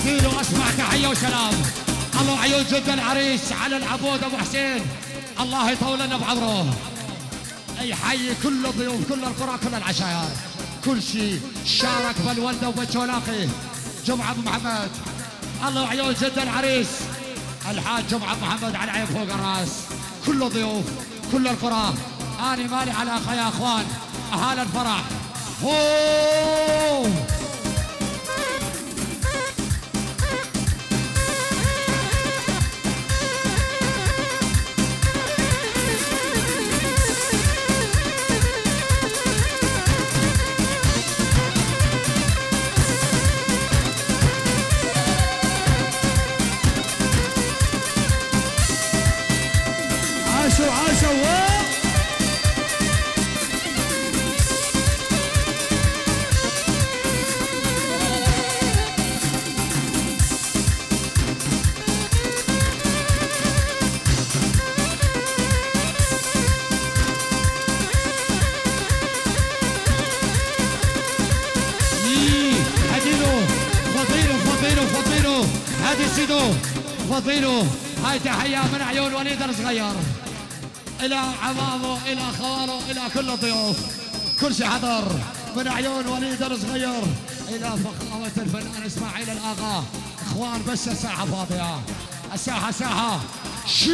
اديله اسمع تحيه وسلام. الله عيون جد العريس على العبود أبو حسين. الله يطول لنا بعمره. يحيي كل الضيوف كل القرى كل العشاير كل شيء شارك بالولده وبالشولاقي جمعة أبو محمد. الله عيون جد العريس. الحاج جمعة أبو محمد على عين فوق الراس. كل الضيوف كل القرى. اني مالي على يا أخوان. اهالي الفرح. أوه. هاي تحية من عيون وليد الصغير. إلى عمامه إلى خواله إلى كل الضيوف. كل شي حضر. من عيون وليد الصغير. إلى فخامة الفنان إسماعيل الآغا. إخوان بس الساحة فاضية. الساحة ساحة شو؟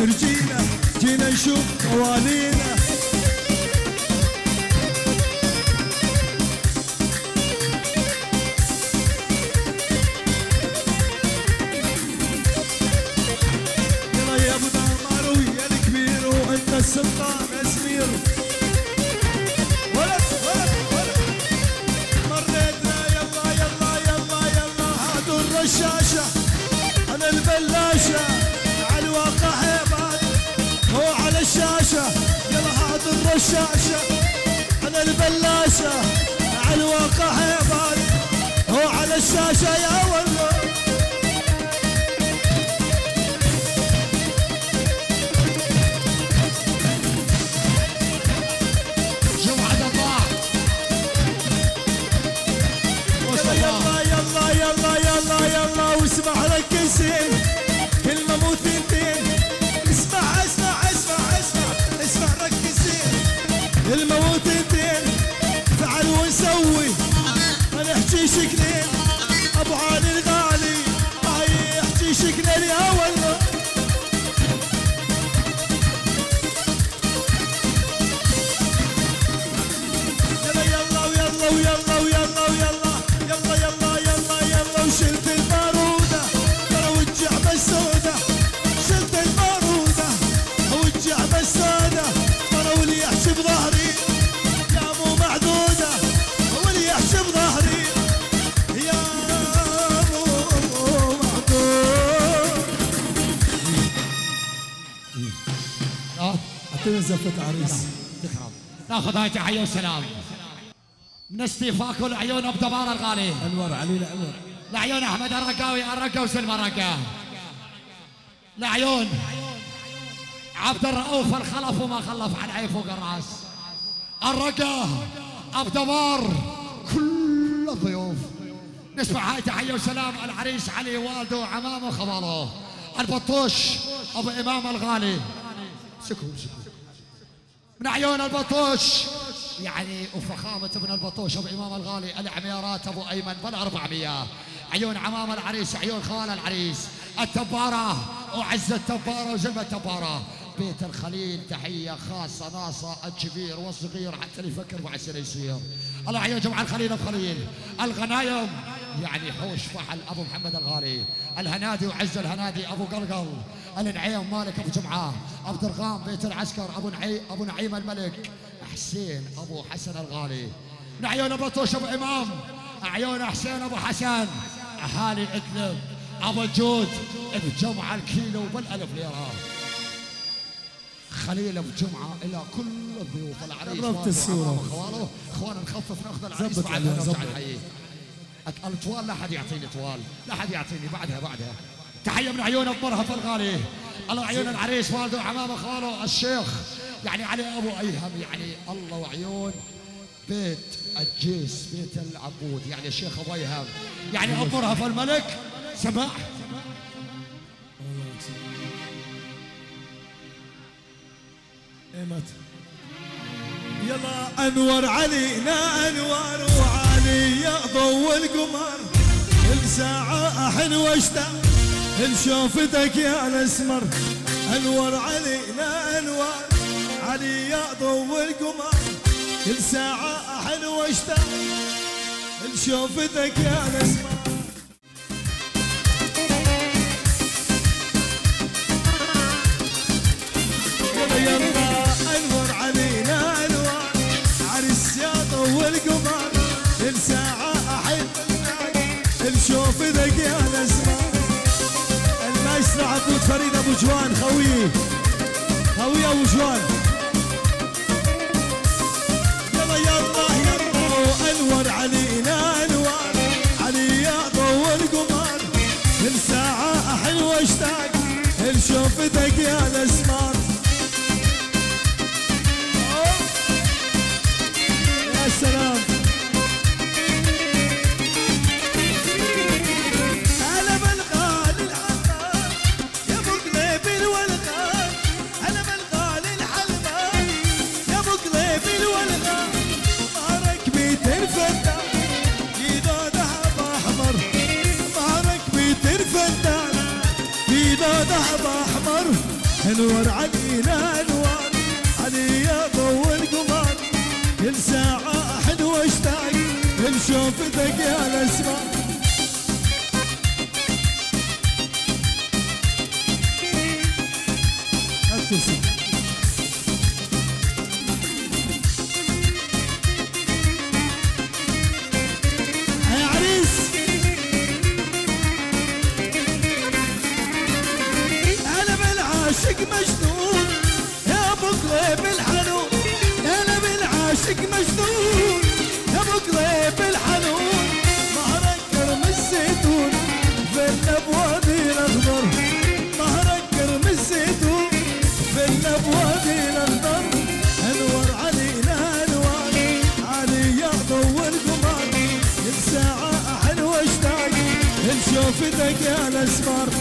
الازمر جينا جينا نشوف موالينا زفة عريس تكرم ناخذ هاي تحية وسلام من استيفاك العيون ابو دبار الغالي انور علي الانور لعيون احمد الرقاوي الرقا وسلمى الرقا لعيون عبد الرؤوف الخلف وما خلف عن عين فوق الراس الرقا ابو دبار كل الضيوف نسمع هاي تحيه وسلام العريس علي والده عمامه خباله. البطوش أبو إمام الغالي. سكوا سكوا من عيون البطوش يعني وفخامة ابن البطوش أبو إمام الغالي العميرات أبو أيمن بل 400 عيون عمام العريس عيون خوال العريس. التبارة وعز التبارة وزلمة التبارة. بيت الخليل تحية خاصة ناصة الكبير والصغير حتى اللي يفكر بعد سنة يصير. الله عيون جمع الخليل الخليل الغنايم يعني حوش فحل أبو محمد الغالي. الهنادي وعز الهنادي أبو قلقل. النعيم مالك أبو جمعة. ابو درغام بيت العسكر أبو نعيم أبو نعيم الملك. حسين أبو حسن الغالي. نعيون أبو طوش أبو إمام. عيون حسين أبو حسن. أهالي إدلب. أبو جود. بجمعه الكيلو بالألف ليرة. خليل بجمعه إلى كل الضيوف. العريس الصورة. اخوانه إخوانا نخفف نأخذ العريس بعد نرجع. نحييه أت- الطوال لا حد يعطيني طوال لا حد يعطيني بعدها بعدها. تحية من عيون ابو مرهف الغالي. الله عيون العريس والده وعمامه خاله. الشيخ يعني علي أبو أيهم يعني الله وعيون. بيت الجيس بيت العبود. يعني الشيخ أبو أيهم. يعني ابو مرهف الملك. سماح يلا أنور علينا أنور. وعلي يا ضو القمر كل ساعة أحن وأشتاق لشوفتك يا الأسمر. أنور علينا انور علي يا ضو القمر. كل ساعة أحن وأشتاق لشوفتك يا الأسمر. عبود فريد أبو جوان خوي. خوي أبو جوان. يلا يلا يلا أنور علينا انوار علي يا طول قمر كل ساعة احن واشتاق لشوفتك يا الأسمار؟ شوفتك يا الاسماء ابتسم مجنون يا ابو قليب الحنون أنا بالعاشق مجنون. esforço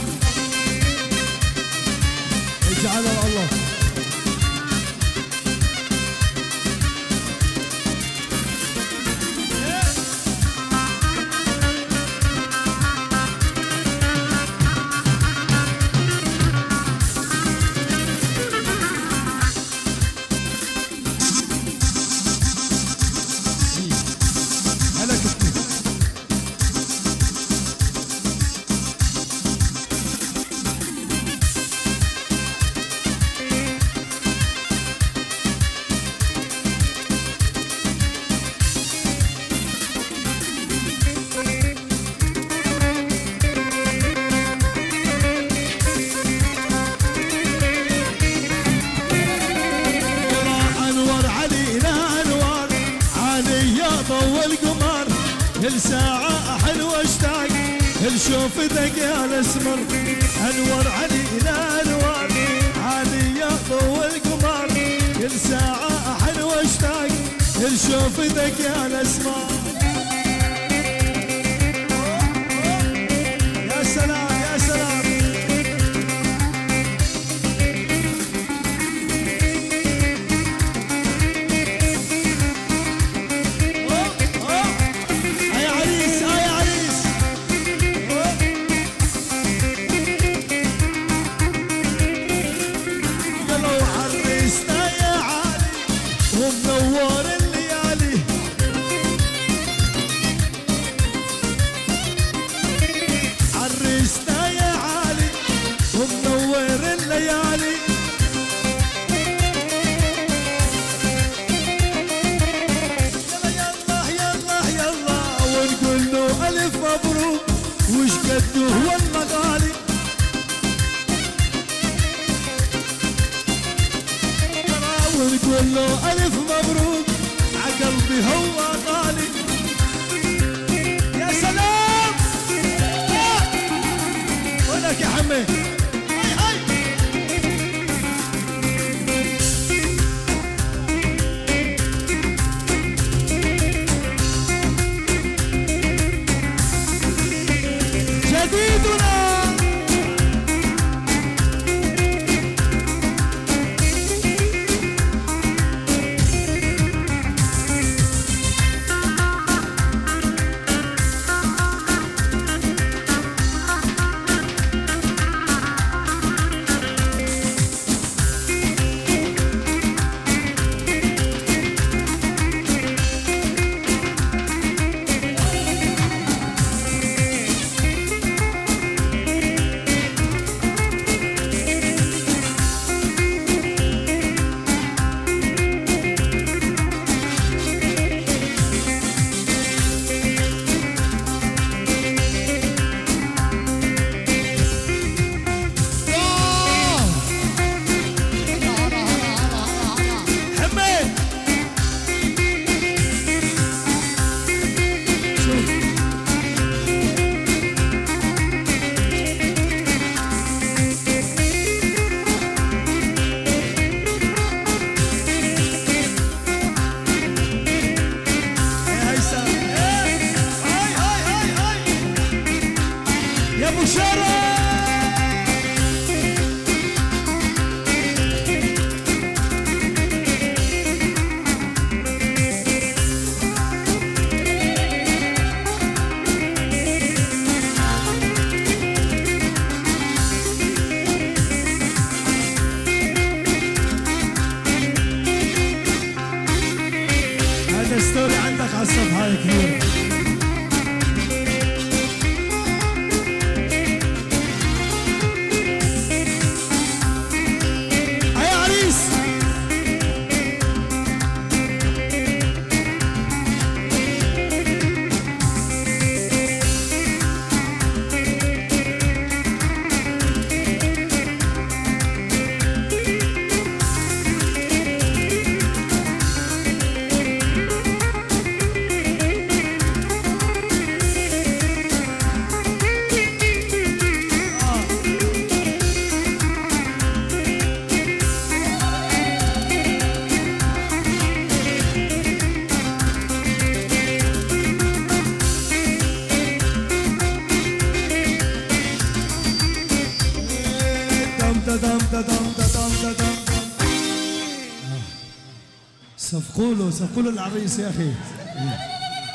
صفقوا له العريس يا أخي.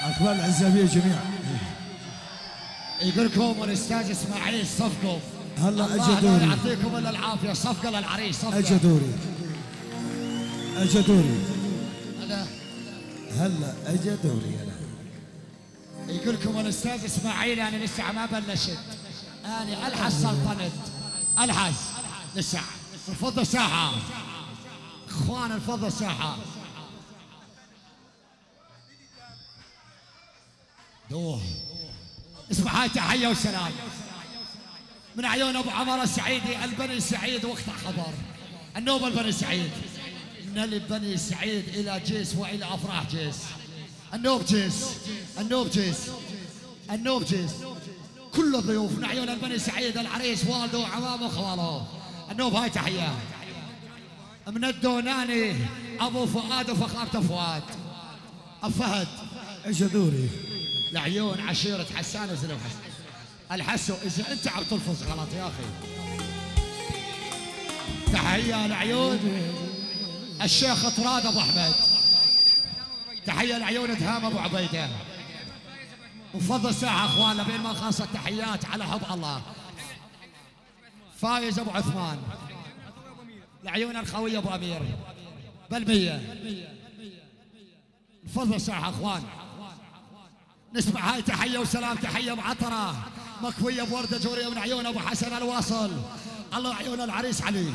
اكبر العزابيه جميعا يقول لكم الأستاذ إسماعيل صفقوا هلا الله اجى لا دوري يعطيكم الا العافية. صفقة للعريس صفقة. اجى دوري اجى دوري هذا. هلا اجى دوري أنا. يقول لكم الأستاذ إسماعيل أنا لسه ما بلشت. أنا ألحس سلطنت ألحس. لسه. الفضه ساحه إخوان الفضه ساحه دوه اسمع هاي تحية وسلام. من عيون أبو عمر السعيدي البني سعيد وقت خبر. النوبه البني سعيد. من البني سعيد إلى جيس وإلى أفراح جيس. النوب جيس النوب جيس النوب جيس. كل الضيوف من عيون البني سعيد العريس والده وعمامه وخواله النوب هاي تحية. من الدوناني أبو فؤاد وفخامه فؤاد الفهد اجى دوري العيون عشيرة حسان وزلم حسن الحسو إذا أنت عم تلفظ غلط يا أخي؟ تحية العيون الشيخ طراد أبو أحمد. تحية العيون دهام أبو عبيدة. وفضل ساعة أخواننا بين ما خاصة تحيات على حب الله. فايز أبو عثمان. العيون الخوية أبو أمير. بالمية. فضل ساعة أخوان. نسمع هاي تحية وسلام تحية معطرة مكوية بوردة جورية من عيون أبو حسن الواصل. الله عيون العريس علي.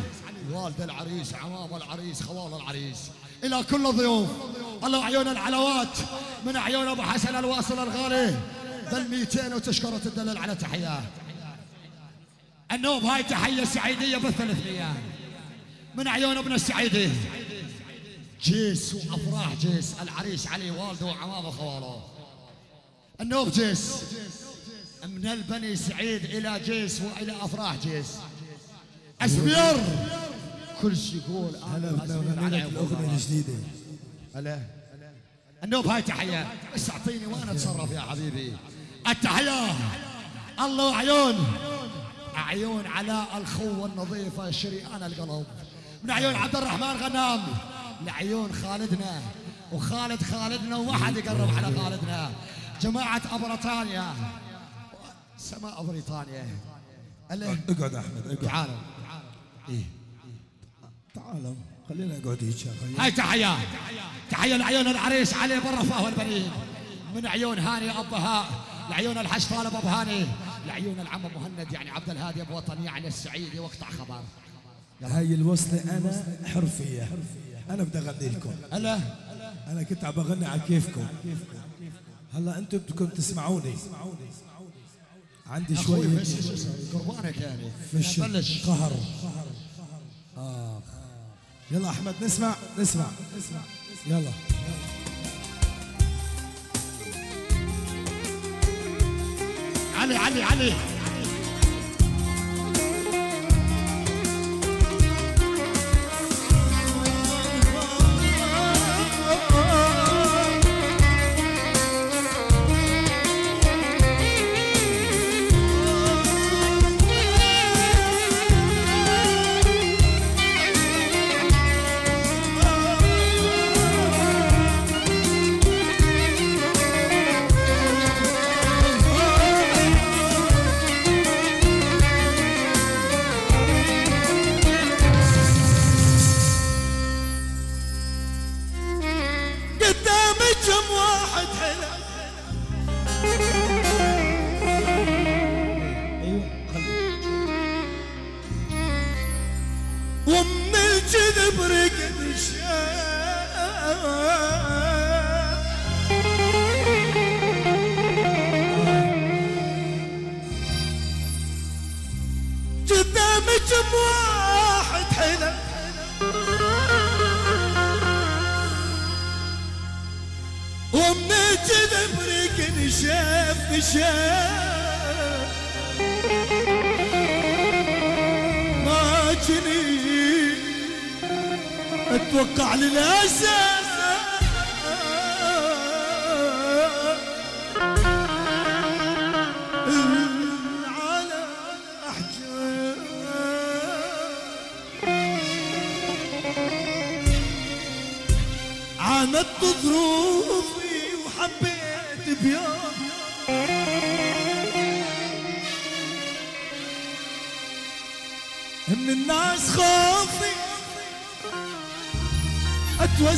والد العريس عمام العريس خوال العريس. إلى كل الضيوف الله عيون العلوات من عيون أبو حسن الواصل الغالي. بل 200 وتشكر وتدلل على تحية. النوب هاي تحية سعيدية بالثلاثية من عيون ابن السعيدي. جيس وأفراح جيس العريس علي والده وعمامه خواله النوب جيس. من البني سعيد إلى جيس وإلى أفراح جيس. أسبير. كل شيء يقول هلا أسبير الأغنية. الله. الجديدة. هلا. النوب هاي تحية. بس أعطيني وأنا أتصرف يا حبيبي. التحية. الله عيون. عيون على الخوة النظيفة شريان القلب. من عيون عبد الرحمن غنام. لعيون خالدنا. وخالد خالدنا وما حد يقرب على خالدنا. جماعة بريطانيا سماء بريطانيا هلا اقعد أحمد اقعد. تعالوا. إيه. تعال خلينا نقعد هيك. هاي تحية. تحية لعيون العريس علي بالرفاه والبنين من عيون هاني أب بهاء لعيون الحج طالب أبو هاني. لعيون العم مهند يعني عبد الهادي أبو وطن يعني السعيدي وقطع خبر. هاي الوصلة أنا حرفية. أنا بدي أغني لكم. هلا أنا كنت عم بغني على كيفكم. هلا أنتم بدكم تسمعوني. عندي بس قربانك يعني فش بلش. قهر. آه. يلا أحمد نسمع نسمع. يلا. علي علي علي.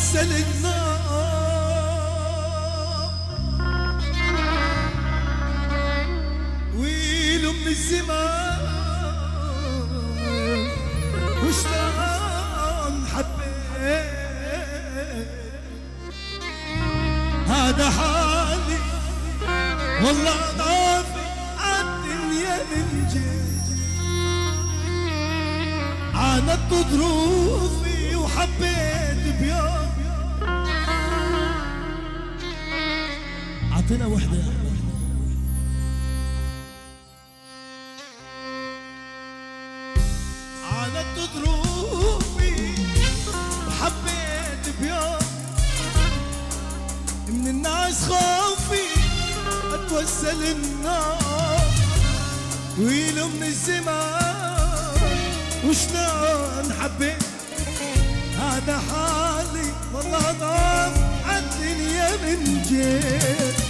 اتوسل النار ويلو من الزمان وشلون حبيت. هذا حالي والله ضافي عالدنيا من جيت. عاندت ظروفي وحبيت. اعطينا وحدة. عاندت ظروفي وحبيت بيوم من الناس خوفي أتوسل النار. ويلو من الزمان. وشلون حبيت؟ هذا حالي والله ضاف. عالدنيا من جيت.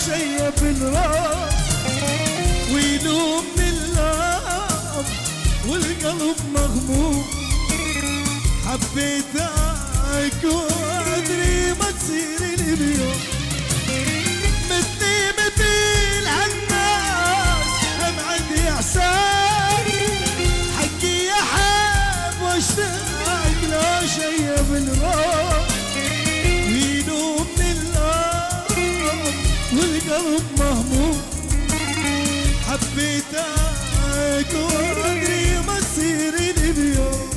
لو شي بالراس ويلوم اللام والقلب مغموم. حبيتك وادري والقلب مهموم. حبيتك وادري لي اليوم.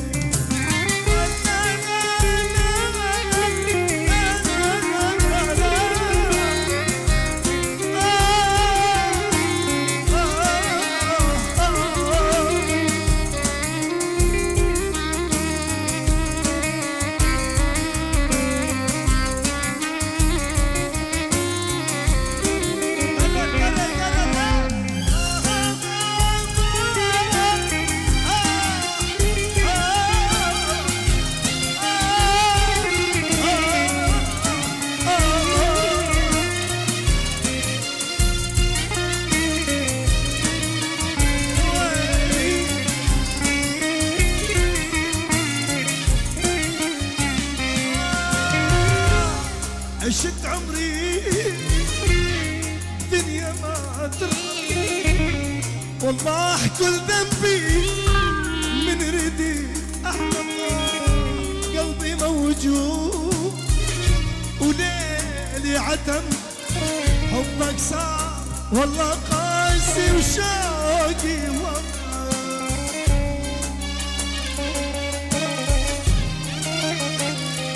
والله قاسي وشوقي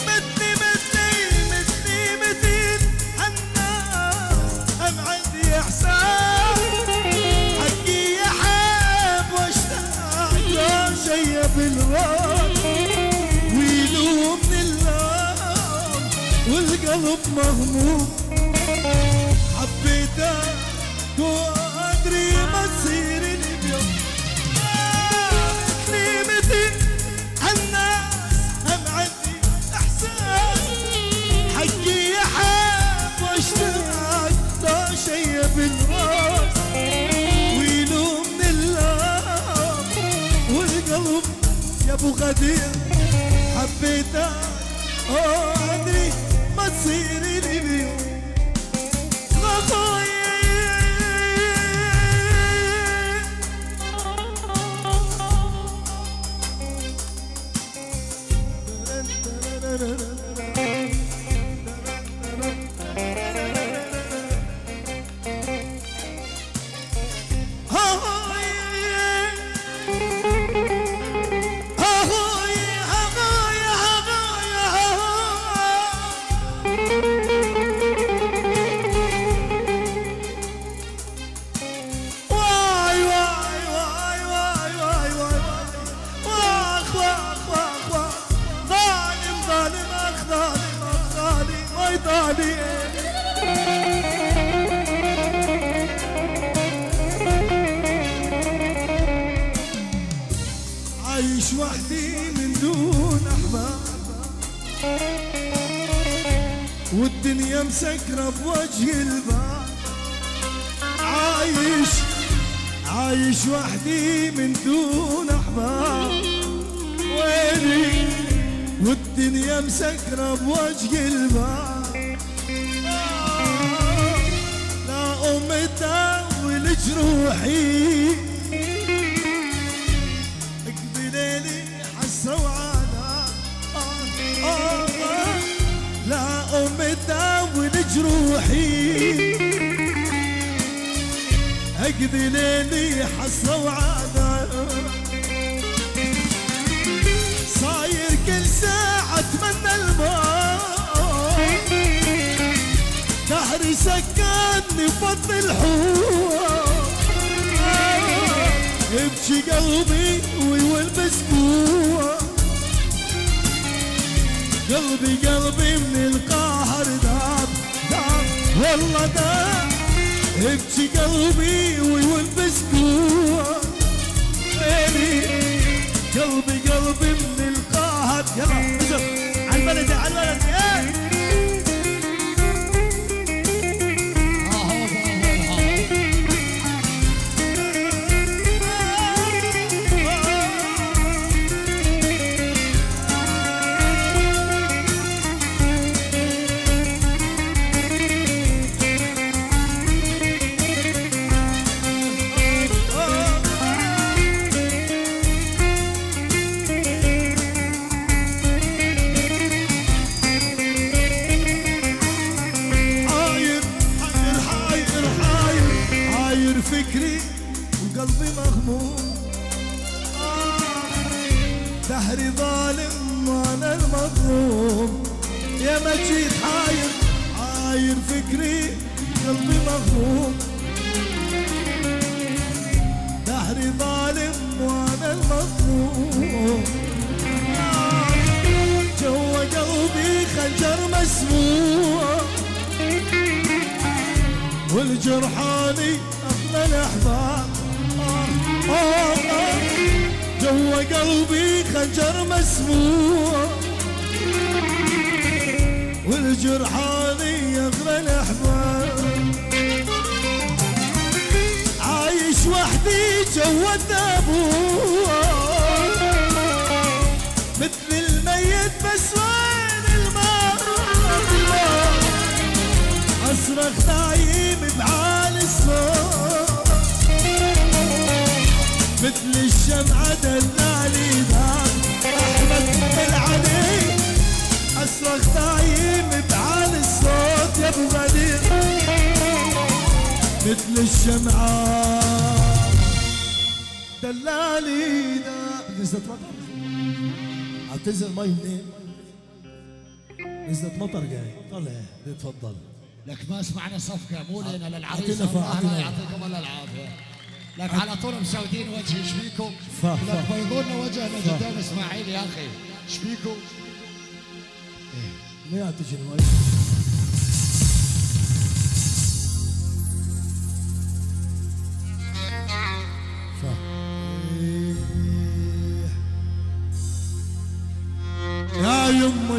مثلي مثلي مثلي مثل هالناس هم عندي احساس حقي يحب واشتاق لو شي بالراس ويلوم من اللام والقلب مهموم جروحي أقضي ليلي حسرة وعذاب. صاير كل ساعة أتمنى الموت. دهري سكنني ببطن الحوت. يبكي قلبي ويولبس قوة. قلبي قلبي من القهر ذاب والله ذاب يبكي قلبي ويولبس قوة ويلي قلبي قلبي من القهر يلا فكري قلبي مغموم دهري ظالم وأنا المظلوم. جوا قلبي خنجر مسموم والجرحاني اغلى الاحباب. جوا قلبي خنجر مسموع. والجرحاني جوا التابوت مثل الميت بس وين الماء الماء اصرخ نايم بعالي الصوت مثل الشمعة دلالي ذاب احمد العلي اصرخ نايم بعالي الصوت يا ابو غدير مثل الشمعة دلالي ذاب نزلت مطر. عم تنزل مي منين؟ نزلت مطر جاي. طلع. تفضل. لك ما سمعنا صفقة مو لنا للعريس. الله. يعطيكم الله العافية. لك على طول مسودين وجه إيش فيكم؟ فا- لك لنا وجهنا قدام إسماعيل يا أخي. إيش فيكم؟ ما يعطيش المي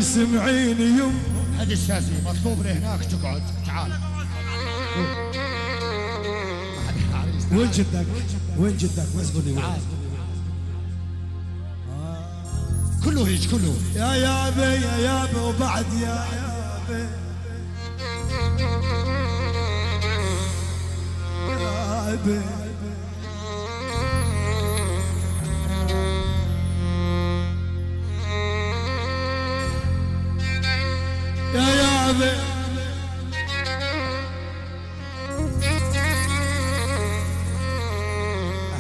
سمعيني يم. هذه الساسي مطلوب لي هناك تقعد تعال. وين جدك؟ وين جدك؟ بس قول لي وين؟ كله هيج كله. يا يابي يا يابي وبعد يا يابي يا يابي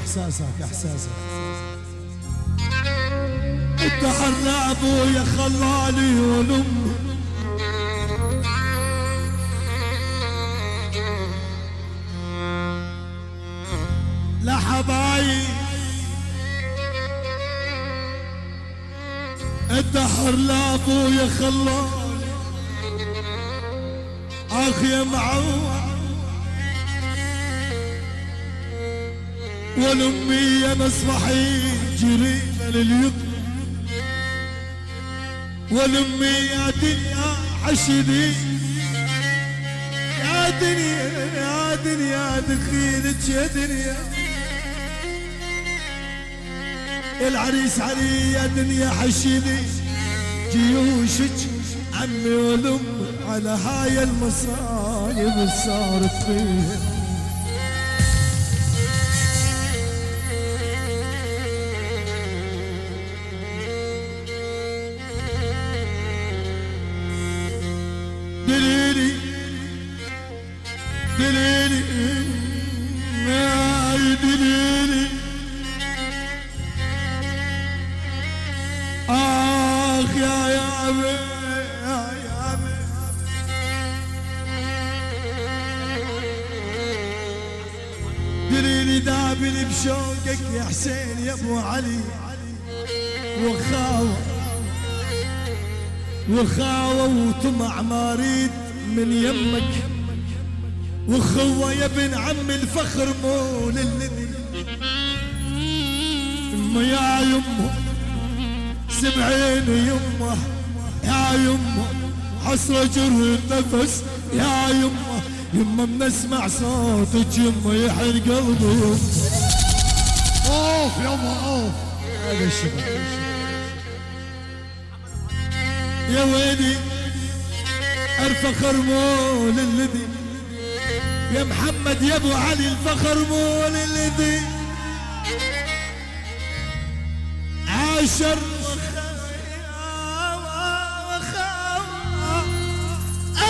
إحساسك إحساسك. اتحرى ابويا خلاني ولامي لا حبايب الدهر لا ابويا خلاني اخ يا معود والامي أنا اصبحي جريمة لليتم والامي يا دنيا عشني يا دنيا يا دنيا دخيلك يا دنيا. العريس علي يا دنيا حشني جيوشك عمي والام على هاي المصايب صارت فيها. علي وخاوه وخاوة وطمع مريض من يمك. وخوة يا ابن عم الفخر مول الذي يما يا يمه سمعيني يمه. يا يمه حسرة جر النفس يا يمه يما بنسمع صوتك يما يحن قلبي اوف اوف هذا الشباب يا ويلي الفخر مول الذي يا محمد يا أبو علي الفخر مول الذي. عاشر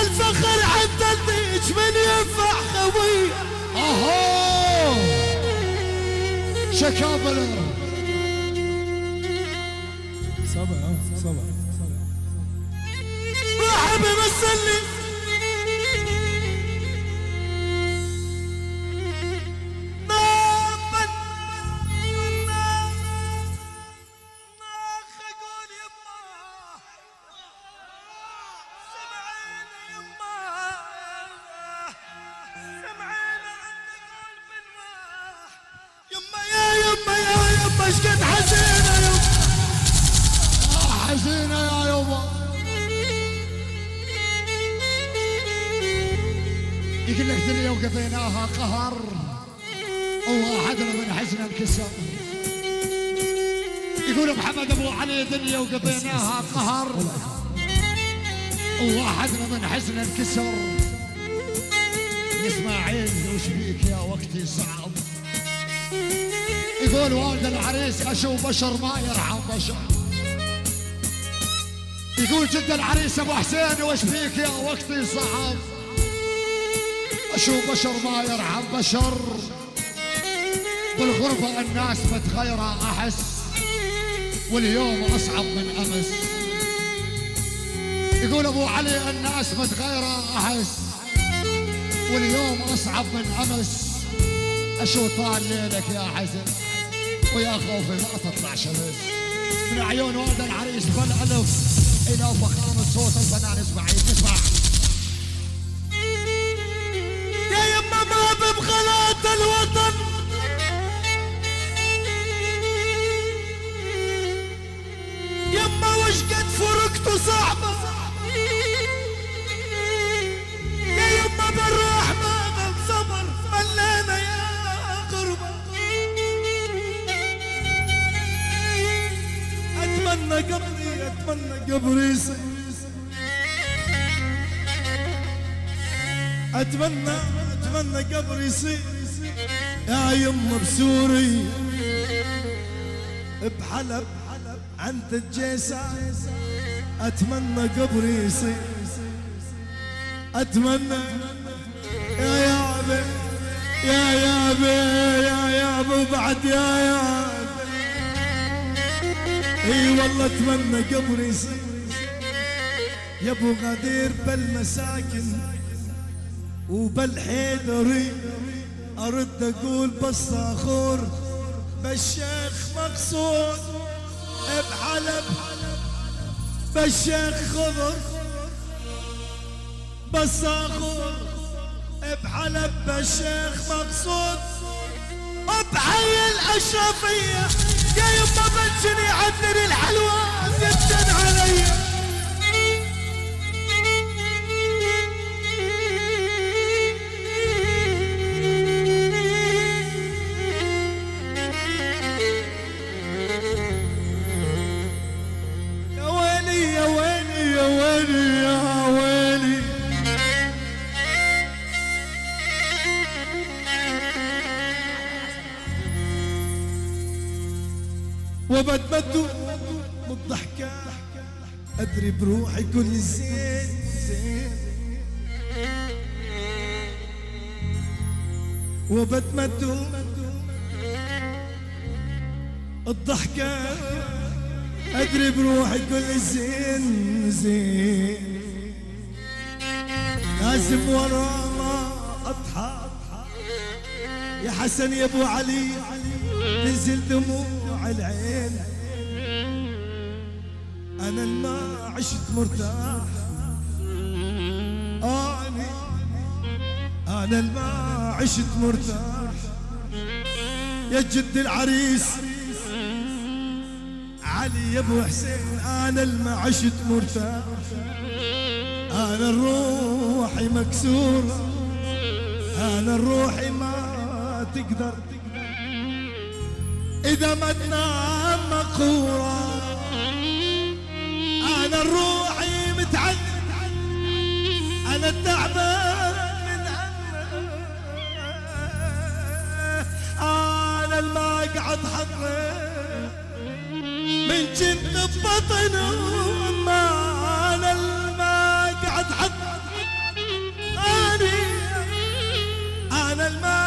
الفخر عند الضيج من ينفع خويه أهو! شكابل صبر صبر. صاحب مسلي علي دنيا وقضيناها قهر وواحدنا من حزن انكسر إسماعيل وش بيك يا وقتي صعب؟ يقول والد العريس أشوف بشر ما يرحم بشر. يقول جد العريس أبو حسين وش فيك يا وقتي صعب؟ أشوف بشر ما يرحم بشر. بالغربة الناس متغيرة أحس واليوم أصعب من أمس. يقول أبو علي الناس متغيرة أحس. واليوم أصعب من أمس. أشو طال ليلك يا حزن ويا خوفي لا تطلع شمس. من عيون والد العريس بالألف. إلى فخامة صوت الفنان إسماعيل. اسمع. أتمنى أتمنى قبري يصير. يا يمه بسوري بحلب عند الجيسان أتمنى قبري يصير. أتمنى. يا يابا يا يابا يا يابا بعد يا يابا. إي والله أتمنى قبري يصير. يا أبو غدير بالمساكن. وبالحيدري أرد أقول بالصاخور بالشيخ مقصود. بحلب بالشيخ خضر. بالصاخور بحلب بالشيخ مقصود. بحي الأشرفية يا يما بنشني عدني الحلوان جدا علي بروحي كل زين. زين وبتمدوا الضحكة. أدري بروحي كل زين زين. لازم ورا ما أضحى يا حسن يا أبو علي تنزل دموع العين. أنا ما عشت مرتاح. آني أنا ما عشت مرتاح. يا جد العريس علي يا أبو حسين أنا ما عشت مرتاح. أنا روحي مكسوره أنا روحي ما تقدر. إذا ما تنام مقهورة أنا روحي متعذب أنا تعبان من أنا المقعد حضر من جنت ببطن ما أنا المقعد حضر أني أنا الما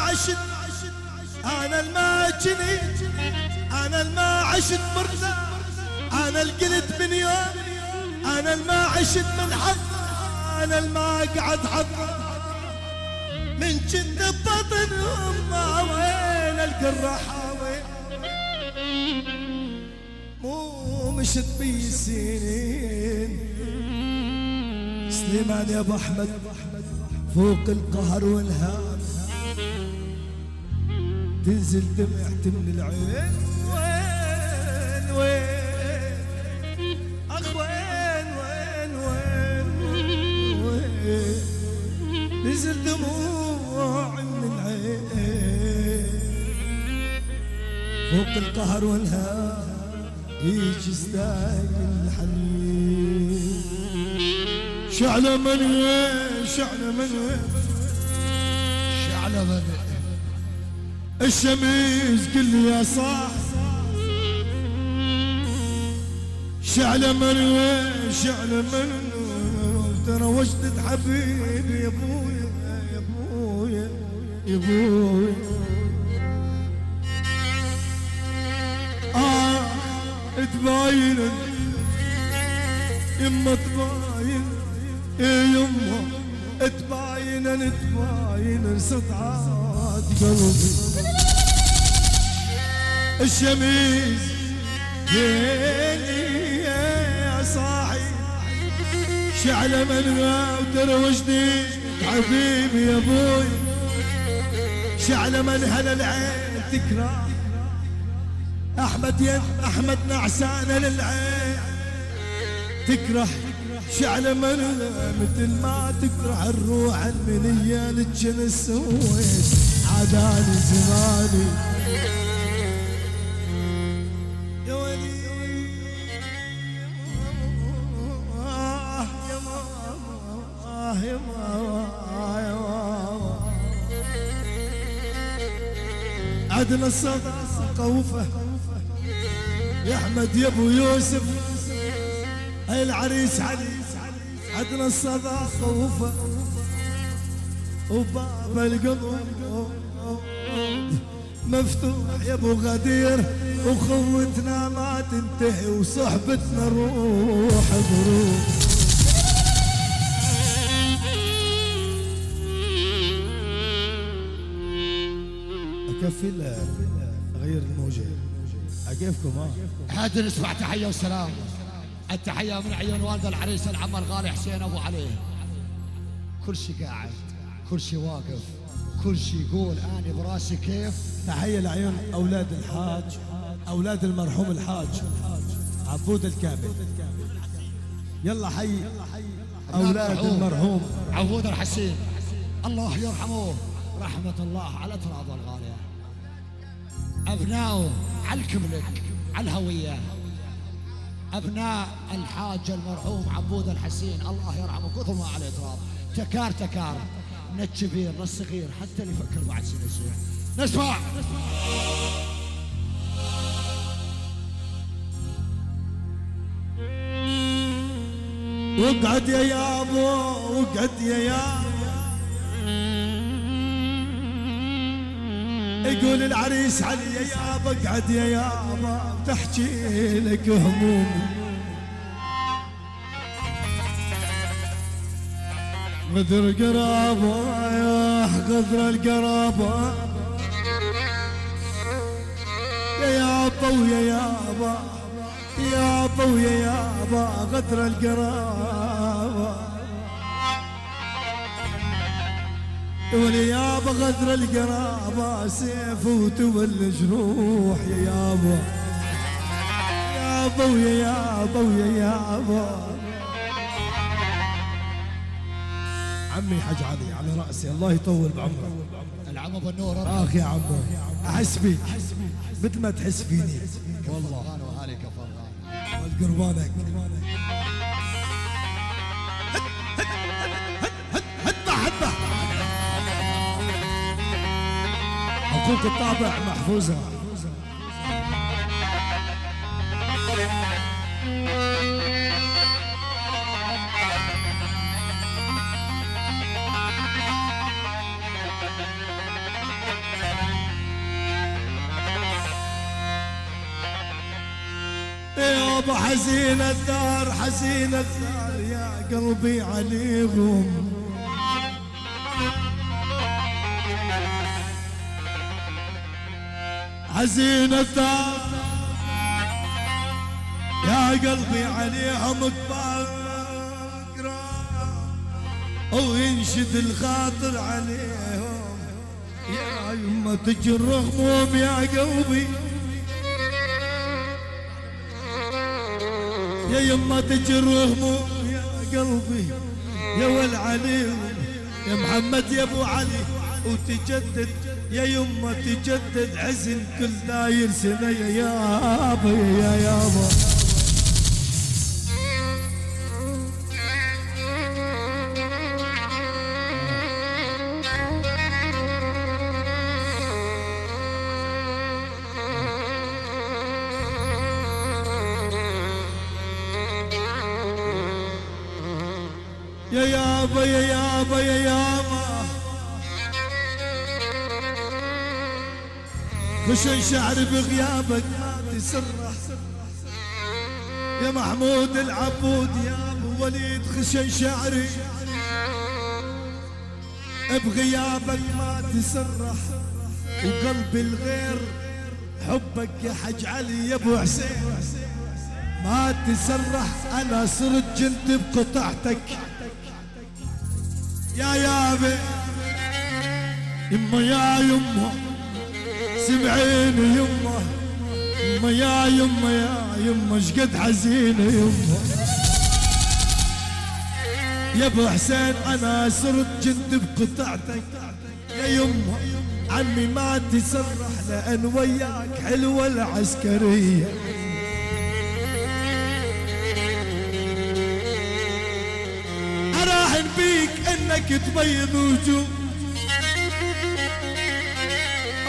عشت أنا الما جنيت أنا الما عشت مرتاح. أنا القلت من يوم أنا الما عشت من حظ أنا الما قعد حظ. من جد بطن امه وين القى الراحه وين مو مشت بي سنين. سليمان يا أبو أحمد فوق القهر والهام تنزل دمعت من العين. فوق القهر والهام يجي ازداي الحنين شعلة من وين شعلة من وين شعلة من الشميس قل لي يا صاح. شعلة من وين شعلة من ترى وجدة حبيبي يا ابويا يا ابويا يا ابويا. تباين يما تباين يما؟ تباين تباين صدعات قلبي. الشميس ليلي يا صاحي شعل من وترى وجدي حبيبي يا أبوي شعل من هلا العين تكره أحمد يا أحمد نعسانه للعين. تكره شعله من مثل ما تكره الروح المنية للجنس سويت عداني زماني. يا ويلي وفهم يا أحمد يا أبو يوسف هاي العريس علي عدنا الصداقة وفه وباب القلب مفتوح يا أبو غدير وخوتنا ما تنتهي وصحبتنا روح بروح أكفي غير الموجة. اكيفكم ها حد نسمع تحية وسلام. التحية من عيون والد العريس العم الغالي حسين أبو علي. كل شي قاعد كل شي واقف كل شي يقول. أنا براسي كيف؟ تحية لعيون أولاد الحاج أولاد المرحوم الحاج عبود الكامل. يلا حي أولاد المرحوم. عبود الحسين. الله يرحمه. رحمة الله على تراب الغالية. أبناؤه على الكملك على الهوية أبناء الحاج المرحوم عبود الحسين الله يرحمه كثر ما عليه تراب. تكار تكار. من الكبير للصغير حتى اللي يفكر بعد سنة يسوع نسمع. واقعد يا يابو واقعد يا يابو يقول العريس علي يا يابا اقعد يا يابا تحكي لك همومي غدر قرابة يا غدر القرابة. يا يابا ويا يابا يابا ويا يابا غدر القرابة. ولي يابا غدر القرابة سيف وتولى جروح يا يابا يابا ويا يابا ويا يابا عمي حاج علي على رأسي. الله يطول بعمرك العم أبو النور. آخ يا عمو أحس بيك. مثل ما تحس فيني. والله. وهالي كفر والقربانك. أخوك الطابع محفوظة. يابا حزين الدار حزين الدار يا قلبي عليهم. حزين الدار يا قلبي عليهم كبار وينشد الخاطر عليهم. يا يما تجي الرغموم يا قلبي. يا يما تجي الرغموم يا قلبي. يا والعلي يا محمد يا ابو علي وتجدد يا يما تجدد حزن كل داير سنة يا يابا يا يابا. خشن شعري بغيابك ما تسرح يا محمود العبود يا أبو وليد خشن شعري. بغيابك ما تسرح. وقلبي الغير حبك يا حج علي يا أبو حسين. ما تسرح أنا صرت جند بقطعتك. يا يابا يما يا يما سمعيني يما يما يا يما يا يما شقد حزينة يما. يا أبو حسين أنا صرت جند بقطعتك. يا يما عمي ما تسرح لأن وياك حلوة العسكرية. أراهن بيك إنك تبيض وجوه.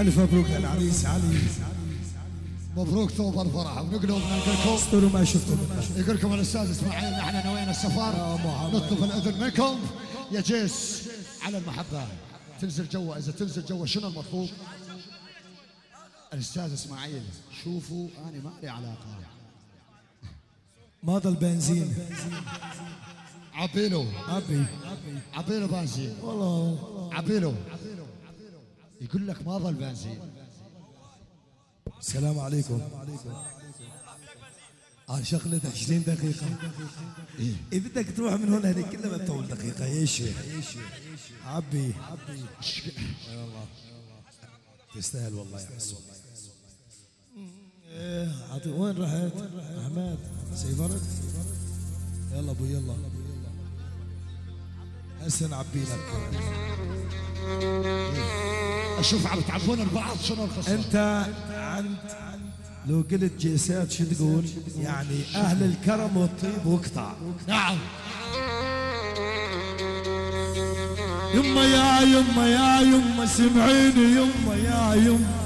ألف مبروك للعريس علي. مبروك ثوب الفرح. ونقلب لكم اسطوروا ما شفتوا يقول لكم الأستاذ إسماعيل نحن نوينا السفر. نطلب الأذن منكم. يا جيس على المحبة. تنزل جوا. إذا تنزل جوا شنو المطلوب؟ الأستاذ إسماعيل شوفوا أنا ما لي علاقة. ما ضل بنزين عبيله ابي عبيله بنزين. والله. عبيله يقول لك ما ظل بنزين. السلام عليكم. آه شغلة 20 دقيقة. إيه. بدك تروح من هون هذيك كلها بتطول دقيقة. إيش عبي. والله تستاهل والله يا حسون إيه عطي وين رحت؟ أحمد. سيفرت يلا أبو يلا. هسه نعبي لك. أشوف عم تعبون البعض شنو القصة؟ أنت عند لو قلت جيسات شو تقول؟ يعني أهل الكرم والطيب واقطع نعم. يما يا يما يا يما سمعيني يما يا يما.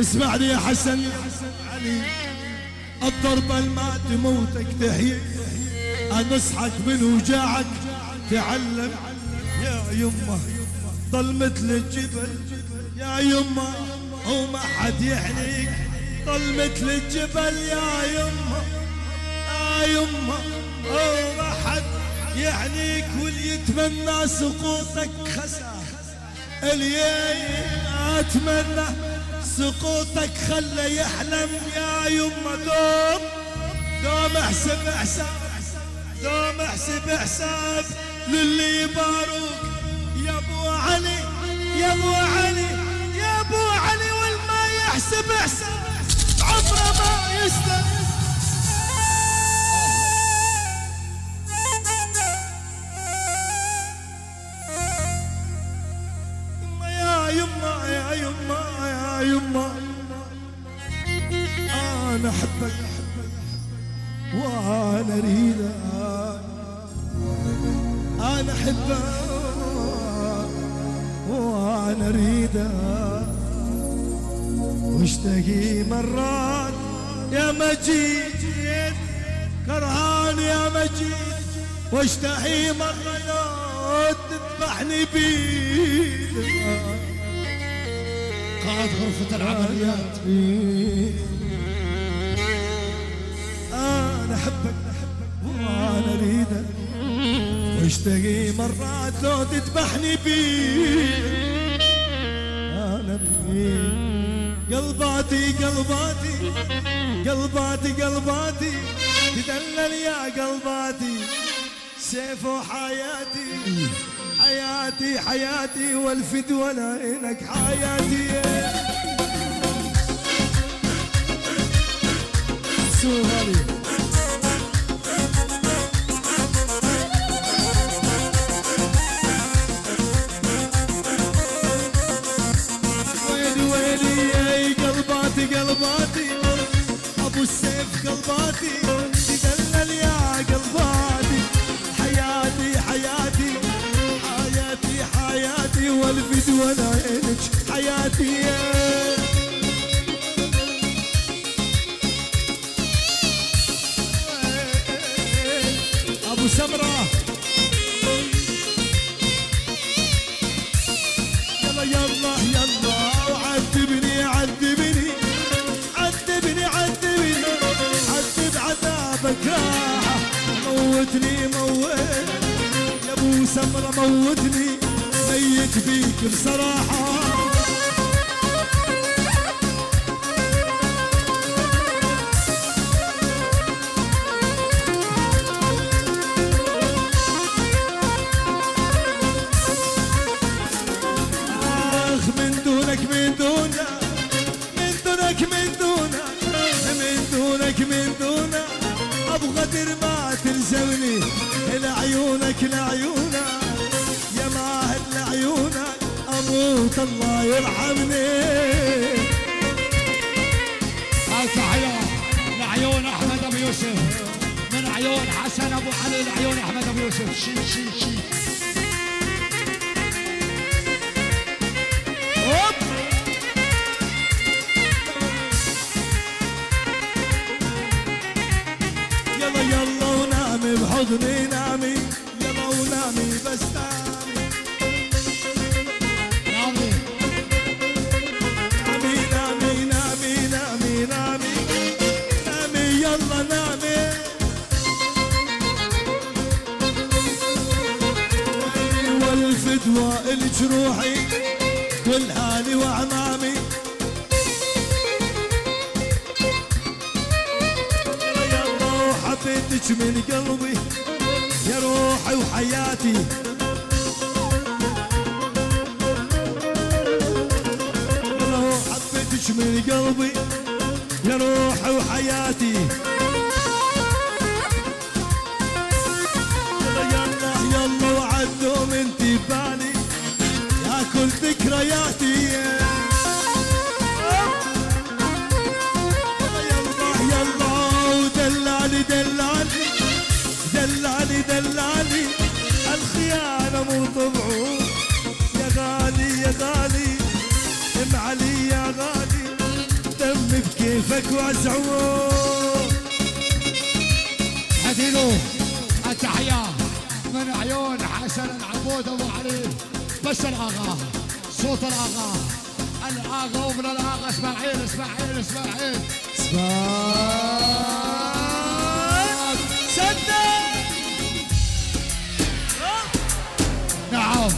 اسمعني يا حسن. علي الضربة الما تموتك تحيي انصحك من وجاعك. تعلم يا يمه ضل مثل الجبل. يا يمه وما حد يحنيك ضل مثل الجبل يا يمه يا يمه وما حد يحنيك واللي يتمنى سقوطك خساره اللي أتمنى سقوطك خلى يحلم يا يما دوم. دوم احسب حساب دوم احسب حساب للي يباروك يا ابو علي يا ابو علي يا ابو علي والما يحسب حساب عمره ما يستلم يما. أنا أحبك وأنا أريدك. أنا أحبك وأنا أريدك. واشتهي مرات يا مجيد. كرهان يا مجيد. واشتهي لو تذبحني بيدك. قائد غرفة العمليات أنا أحبك وأنا اريدك واشتهي مرات لو تذبحني بيك أنا بيك قلباتي قلباتي قلباتي قلباتي. تدلل يا قلباتي. سيف حياتي حياتي حياتي. والفدوى لك حياتي. Sul, velho. الجروحي والهالي وعمامي. يلا يلا وحبيتك من قلبي يا روحي وحياتي. يلا حبيتك من قلبي يا روحي وحياتي. كل ذكرياتي يلا الخيانة يا غالي يا غالي غالي بكيفك وازعوه هديله التحية من عيون حسن العبود أبو علي بس الآغا صوت الآغا. الآغا ومن الآغا إسماعيل إسماعيل إسماعيل. اسماعيل سدد! نعم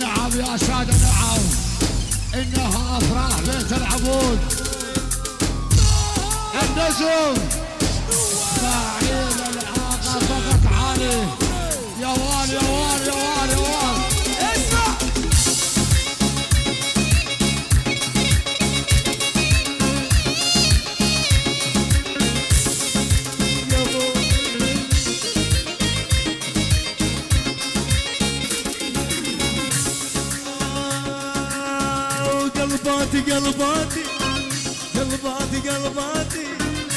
نعم يا ساده نعم. إنها أفراح بيت العبود. النجوم. قلباتي قلباتي قلباتي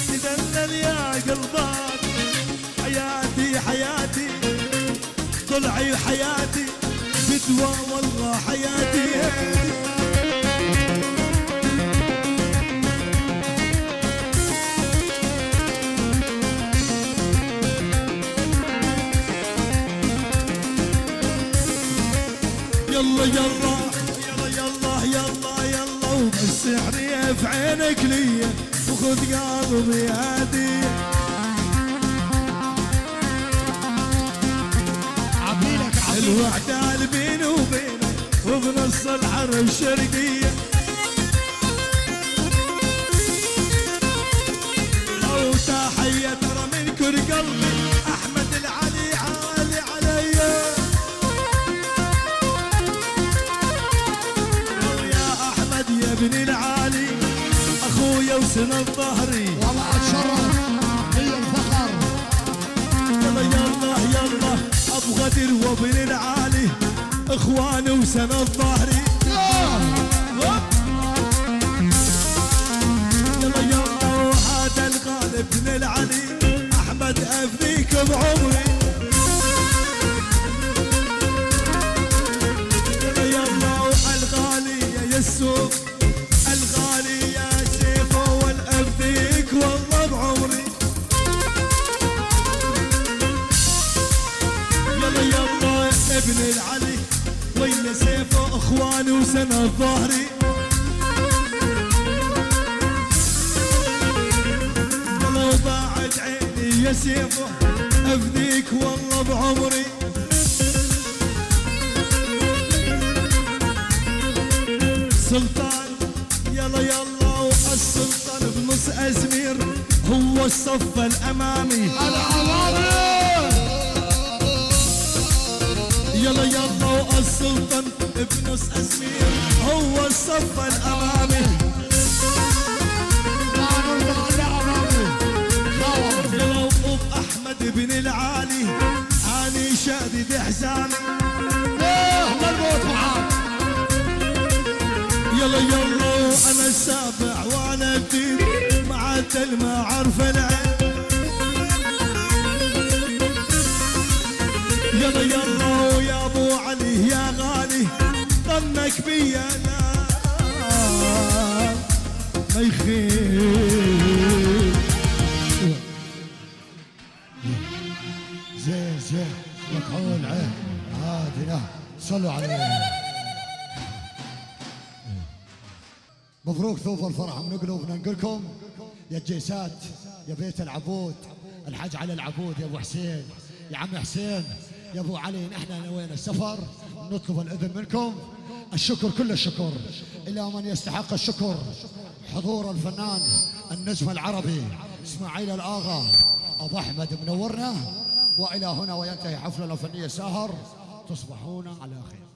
تدلل يا قلباتي. حياتي حياتي ضلعي وحياتي فدوى والله حياتي. يلا يلا وبالسحر في عينك ليا وخذ قلبي عبيلك عبيلك الوعد بيني وبينك وبنص الحرب الشرقية. لو تحية ترى من كل قلبي. أخويا وسند ظهري والله أتشرف هي الفخر يلا يلا يلا أبو غدر وابن العالي إخواني وسند ظهري يلا يلا وهذا الغالي العلي. أحمد افديك بعمري. ابن العلي ويا سيفه اخواني وسند ظهري؟ لو ضاعت عيني يا سيفه افديك والله بعمري. سلطان يلا يلا والسلطان بنص أزمير هو الصف الأمامي. يلا يلا والسلطان بنص ازمير هو الصف الأمامي. وابو أحمد بن العالي اني شادد حزامي يلا يلا أنا السابع وأنا الدين ما عرف ظنك بيا لا ما يخيب. زين زين. مكحول عين عادي صلوا عليه. مبروك ثوب الفرح من قلوبنا. نقولكم يا الجيسات يا بيت العبود الحج على العبود يا أبو حسين يا عم حسين يا أبو علي نحن نوينا السفر. نطلب الإذن منكم. الشكر كل الشكر. إلى من يستحق الشكر؟ حضور الفنان النجم العربي إسماعيل الآغا. أبو أحمد منورنا. وإلى هنا وينتهي حفلنا الفنية ساهر. تصبحون على خير.